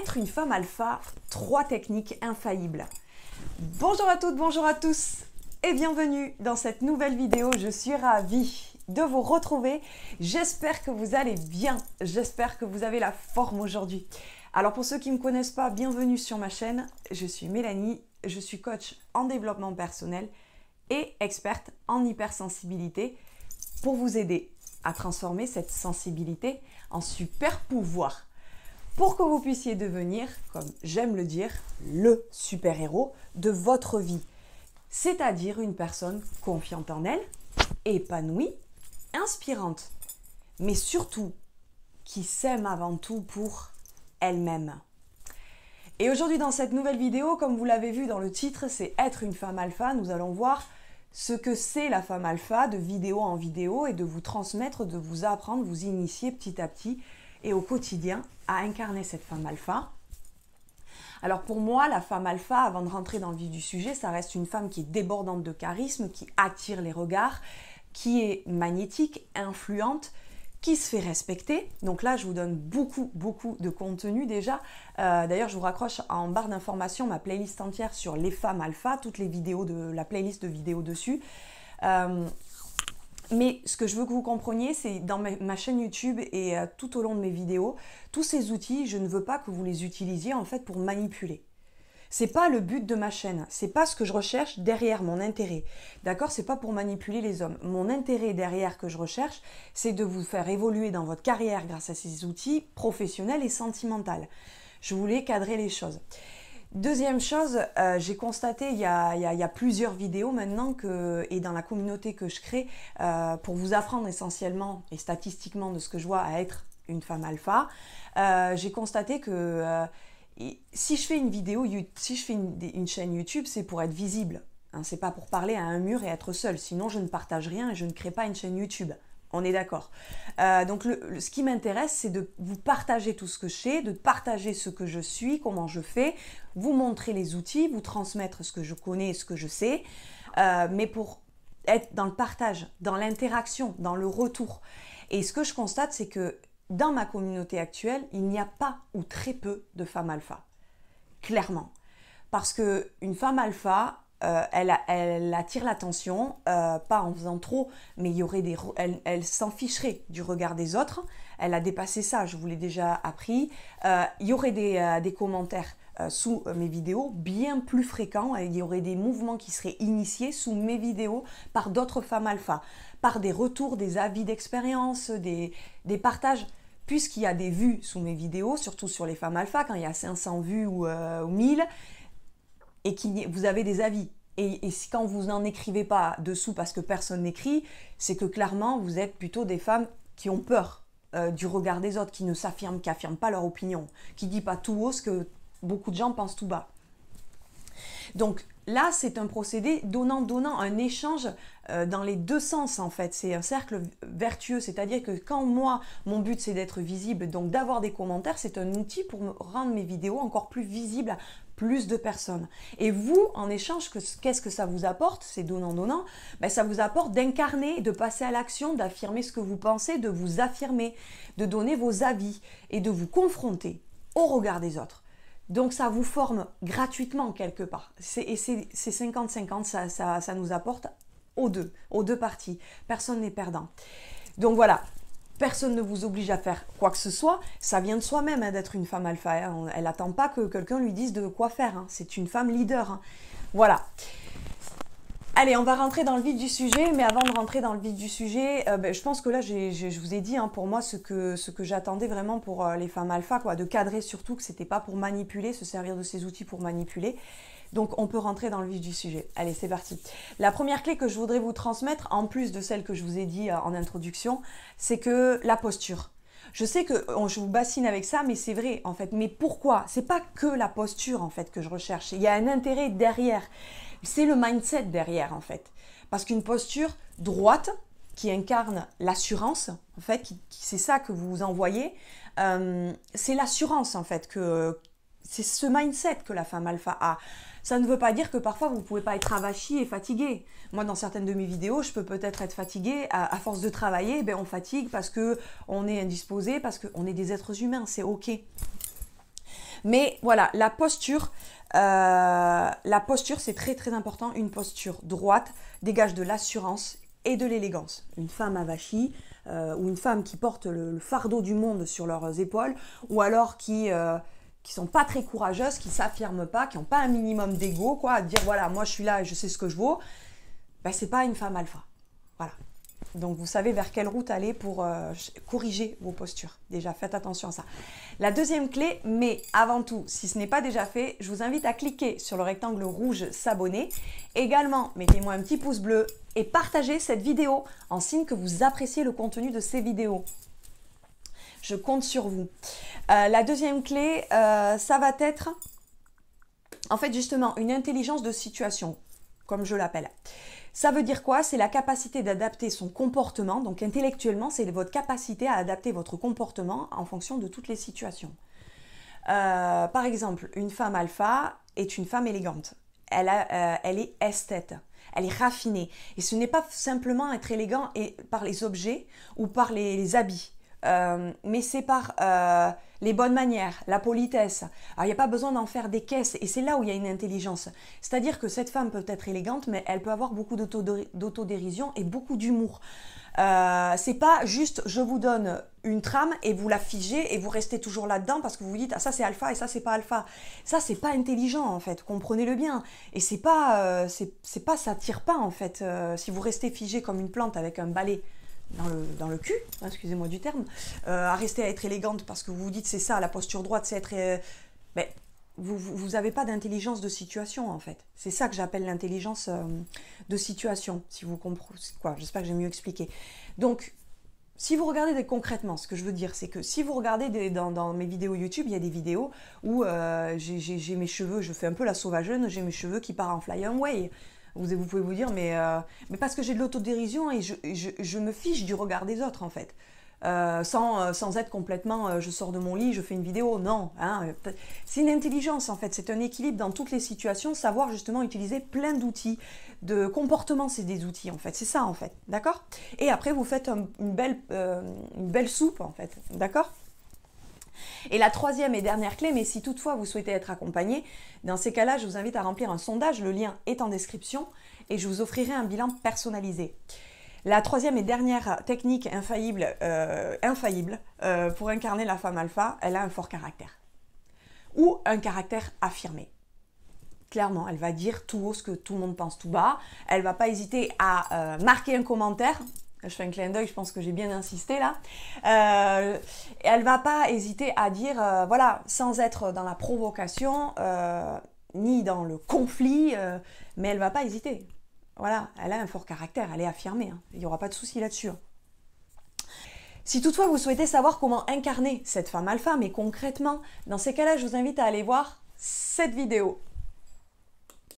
Être une femme alpha, trois techniques infaillibles. Bonjour à toutes, bonjour à tous et bienvenue dans cette nouvelle vidéo. Je suis ravie de vous retrouver. J'espère que vous allez bien, j'espère que vous avez la forme aujourd'hui. Alors pour ceux qui ne me connaissent pas, bienvenue sur ma chaîne. Je suis Mélanie, je suis coach en développement personnel et experte en hypersensibilité pour vous aider à transformer cette sensibilité en super pouvoir pour que vous puissiez devenir, comme j'aime le dire, le super-héros de votre vie. C'est-à-dire une personne confiante en elle, épanouie, inspirante, mais surtout qui s'aime avant tout pour elle-même. Et aujourd'hui dans cette nouvelle vidéo, comme vous l'avez vu dans le titre, c'est être une femme alpha. Nous allons voir ce que c'est la femme alpha de vidéo en vidéo et de vous transmettre, de vous apprendre, vous initier petit à petit et au quotidien à incarner cette femme alpha. Alors pour moi, la femme alpha, avant de rentrer dans le vif du sujet, ça reste une femme qui est débordante de charisme, qui attire les regards, qui est magnétique, influente, qui se fait respecter. Donc là, je vous donne beaucoup, beaucoup de contenu déjà. Euh, d'ailleurs, je vous raccroche en barre d'informations ma playlist entière sur les femmes alpha, toutes les vidéos de la playlist de vidéos dessus. Euh, mais ce que je veux que vous compreniez, c'est dans ma, chaîne YouTube et euh, tout au long de mes vidéos, tous ces outils, je ne veux pas que vous les utilisiez en fait pour manipuler. C'est pas le but de ma chaîne, c'est pas ce que je recherche derrière mon intérêt. D'accord? C'est pas pour manipuler les hommes. Mon intérêt derrière que je recherche, c'est de vous faire évoluer dans votre carrière grâce à ces outils professionnels et sentimentaux. Je voulais cadrer les choses. Deuxième chose, euh, j'ai constaté il y, a, plusieurs vidéos maintenant et dans la communauté que je crée euh, pour vous apprendre essentiellement et statistiquement de ce que je vois à être une femme alpha, euh, j'ai constaté que si je fais une vidéo, si je fais une, chaîne YouTube, c'est pour être visible. Hein, c'est pas pour parler à un mur et être seul. Sinon, je ne partage rien et je ne crée pas une chaîne YouTube. On est d'accord. Euh, donc ce qui m'intéresse, c'est de vous partager tout ce que je sais, de partager ce que je suis, comment je fais, vous montrer les outils, vous transmettre ce que je connais, ce que je sais, euh, mais pour être dans le partage, dans l'interaction, dans le retour. Et ce que je constate, c'est que dans ma communauté actuelle, il n'y a pas ou très peu de femmes alpha. Clairement. Parce qu'une femme alpha, euh, elle, attire l'attention, euh, pas en faisant trop, mais il y aurait des, elle, s'en ficherait du regard des autres. Elle a dépassé ça, je vous l'ai déjà appris. Euh, il y aurait des, commentaires sous mes vidéos bien plus fréquents. Il y aurait des mouvements qui seraient initiés sous mes vidéos par d'autres femmes alpha, par des retours, des avis d'expérience, des, des partages puisqu'il y a des vues sous mes vidéos, surtout sur les femmes alpha, quand il y a 500 vues ou, ou 1000, et que vous avez des avis. Et, quand vous n'en écrivez pas dessous parce que personne n'écrit, c'est que clairement vous êtes plutôt des femmes qui ont peur euh, du regard des autres, qui ne s'affirment, qui n'affirment pas leur opinion, qui ne disent pas tout haut ce que beaucoup de gens pensent tout bas. Donc là, c'est un procédé donnant-donnant, un échange euh, dans les deux sens en fait. C'est un cercle vertueux, c'est-à-dire que quand moi, mon but c'est d'être visible, donc d'avoir des commentaires, c'est un outil pour rendre mes vidéos encore plus visibles plus de personnes. Et vous, en échange, qu'est-ce que ça vous apporte C'est donnant-donnant. Ben, ça vous apporte d'incarner, de passer à l'action, d'affirmer ce que vous pensez, de vous affirmer, de donner vos avis et de vous confronter au regard des autres. Donc ça vous forme gratuitement quelque part. Et c'est 50-50, ça, ça, ça nous apporte aux deux, aux deux parties. Personne n'est perdant. Donc voilà, Personne ne vous oblige à faire quoi que ce soit. Ça vient de soi-même hein, d'être une femme alpha. Hein. Elle n'attend pas que quelqu'un lui dise de quoi faire. Hein. C'est une femme leader. Voilà. Allez, on va rentrer dans le vif du sujet, mais avant de rentrer dans le vif du sujet, euh, ben, je pense que là, je vous ai dit pour moi ce que, ce j'attendais vraiment pour euh, les femmes alpha, quoi, de cadrer surtout que c'était pas pour manipuler, se servir de ces outils pour manipuler, donc on peut rentrer dans le vif du sujet. Allez, c'est parti. La première clé que je voudrais vous transmettre, en plus de celle que je vous ai dit euh, en introduction, c'est que la posture. Je sais que je vous bassine avec ça, mais c'est vrai en fait. Mais pourquoi? C'est pas que la posture en fait que je recherche. Il y a un intérêt derrière. C'est le mindset derrière en fait. Parce qu'une posture droite qui incarne l'assurance, en fait, c'est ça que vous envoyez, euh, c'est l'assurance en fait que c'est ce mindset que la femme alpha a. Ça ne veut pas dire que parfois vous ne pouvez pas être avachi et fatigué. Moi, dans certaines de mes vidéos, je peux peut-être être fatiguée. À, force de travailler, ben, on fatigue parce que on est indisposé, parce qu'on est des êtres humains. C'est OK. Mais voilà, la posture, euh, la posture, c'est très très important. Une posture droite dégage de l'assurance et de l'élégance. Une femme avachie euh, ou une femme qui porte le, fardeau du monde sur leurs épaules ou alors qui euh, qui sont pas très courageuses, qui s'affirment pas, qui n'ont pas un minimum d'ego, quoi, à dire voilà, moi je suis là et je sais ce que je vaux, ben c'est pas une femme alpha. Voilà. Donc vous savez vers quelle route aller pour euh, corriger vos postures. Déjà, faites attention à ça. La deuxième clé, mais avant tout, si ce n'est pas déjà fait, je vous invite à cliquer sur le rectangle rouge s'abonner. Également, mettez-moi un petit pouce bleu et partagez cette vidéo en signe que vous appréciez le contenu de ces vidéos. Je compte sur vous. Euh, la deuxième clé, euh, ça va être, en fait, justement, une intelligence de situation, comme je l'appelle. Ça veut dire quoi? C'est la capacité d'adapter son comportement. Donc intellectuellement, c'est votre capacité à adapter votre comportement en fonction de toutes les situations. Euh, par exemple, une femme alpha est une femme élégante. Elle, est esthète. Elle est raffinée. Et ce n'est pas simplement être élégant par les objets ou par les habits. Euh, mais c'est par euh, les bonnes manières, la politesse. Il n'y a pas besoin d'en faire des caisses et c'est là où il y a une intelligence. C'est-à-dire que cette femme peut être élégante, mais elle peut avoir beaucoup d'autodérision et beaucoup d'humour. Euh, c'est pas juste je vous donne une trame et vous la figez et vous restez toujours là-dedans parce que vous vous dites ah ça c'est alpha et ça c'est pas alpha. Ça c'est pas intelligent en fait, comprenez-le bien. Et c'est pas c'est pas ça tire pas en fait si vous restez figé comme une plante avec un balai dans le, dans le cul, hein, excusez-moi du terme, euh, à rester à être élégante parce que vous vous dites c'est ça, la posture droite, c'est être... Euh, vous n'avez pas d'intelligence de situation en fait. C'est ça que j'appelle l'intelligence euh, de situation, si vous comprenez. Quoi J'espère que j'ai mieux expliqué. Donc, si vous regardez concrètement, ce que je veux dire, c'est que si vous regardez dans, mes vidéos YouTube, il y a des vidéos où j'ai mes cheveux, je fais un peu la sauvageune, j'ai mes cheveux qui partent en fly away. Vous, pouvez vous dire, mais, euh, mais parce que j'ai de l'autodérision et je, me fiche du regard des autres, en fait. Euh, sans, euh, sans, être complètement je sors de mon lit, je fais une vidéo, non. Hein, c'est une intelligence, en fait. C'est un équilibre dans toutes les situations, savoir justement utiliser plein d'outils. De comportement, c'est des outils, en fait. C'est ça, en fait. D'accord? Et après, vous faites une belle soupe, en fait. D'accord? Et la troisième et dernière clé, mais si toutefois vous souhaitez être accompagné, dans ces cas-là, je vous invite à remplir un sondage, le lien est en description, et je vous offrirai un bilan personnalisé. La troisième et dernière technique infaillible, euh, infaillible euh, pour incarner la femme alpha, elle a un fort caractère. Ou un caractère affirmé. Clairement, elle va dire tout haut ce que tout le monde pense tout bas. Elle va pas hésiter à euh, marquer un commentaire je fais un clin d'œil, je pense que j'ai bien insisté là. Euh, elle va pas hésiter à dire, euh, voilà, sans être dans la provocation, euh, ni dans le conflit, euh, mais elle va pas hésiter. Voilà, elle a un fort caractère, elle est affirmée, hein. il n'y aura pas de souci là-dessus. Hein. Si toutefois vous souhaitez savoir comment incarner cette femme alpha, mais concrètement, dans ces cas-là, je vous invite à aller voir cette vidéo